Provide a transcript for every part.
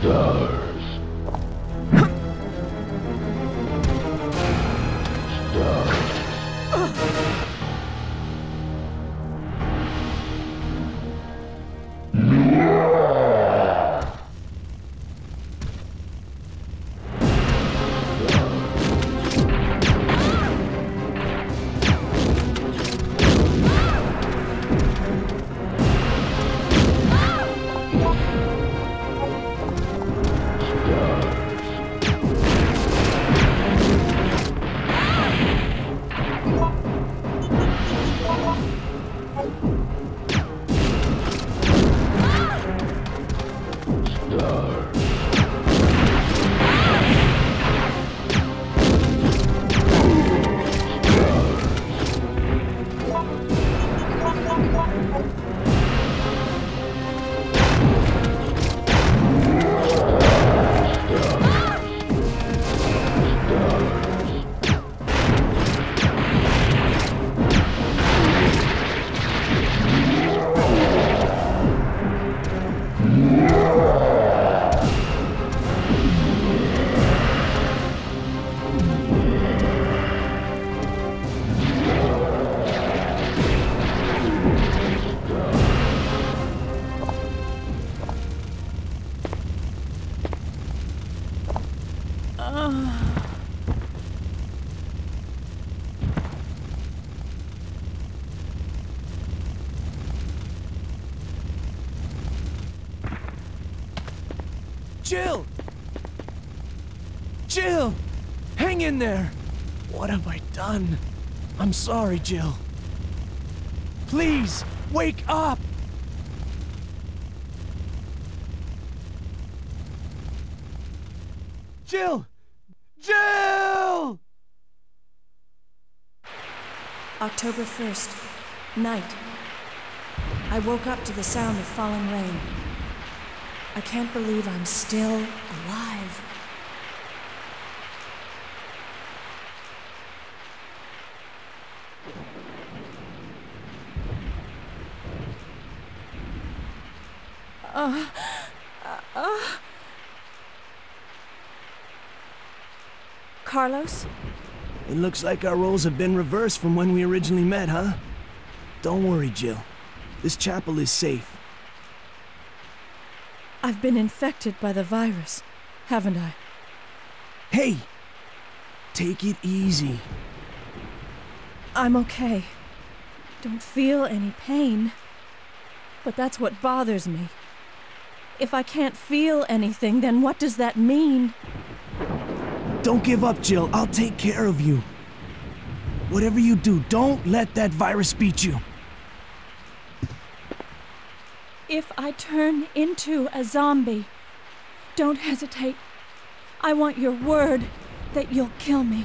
Stars. Jill! Jill! Hang in there! What have I done? I'm sorry, Jill. Please, wake up! Jill! Jill! October 1st, night. I woke up to the sound of falling rain. I can't believe I'm still alive. Uh, uh, uh. Carlos? It looks like our roles have been reversed from when we originally met, huh? Don't worry, Jill. This chapel is safe. I've been infected by the virus, haven't I? Hey! Take it easy. I'm okay. Don't feel any pain. But that's what bothers me. If I can't feel anything, then what does that mean? Don't give up, Jill. I'll take care of you. Whatever you do, don't let that virus beat you if I turn into a zombie, don't hesitate. I want your word that you'll kill me.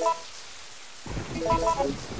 Thank you.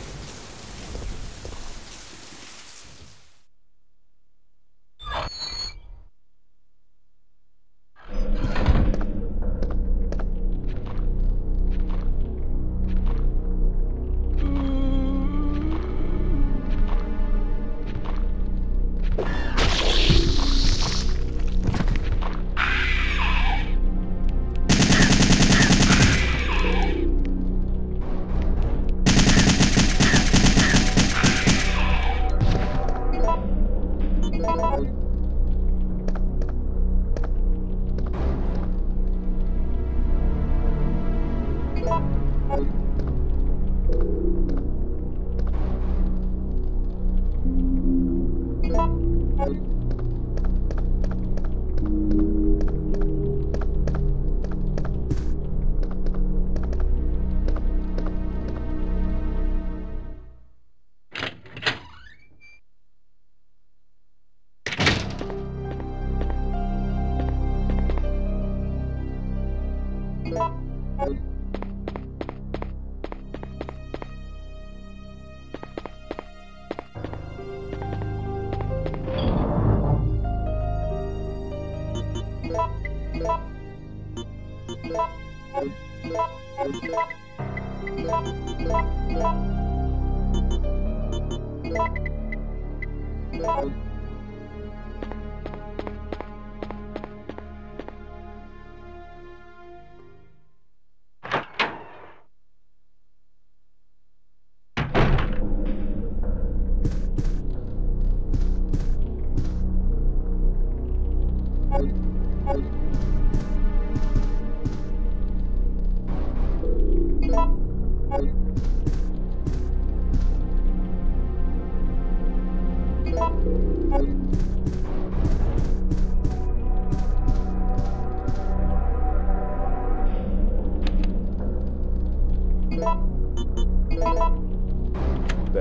you. Thank you.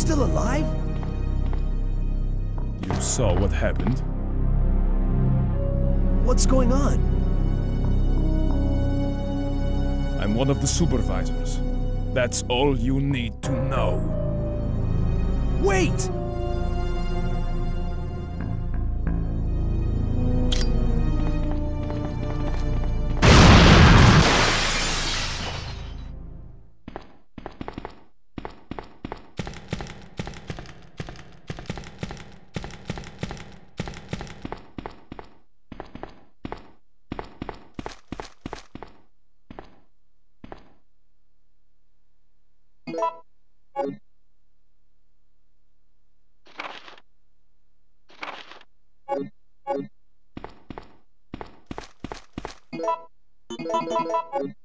still alive? You saw what happened? What's going on? I'm one of the supervisors. That's all you need to know. Wait! Thank you.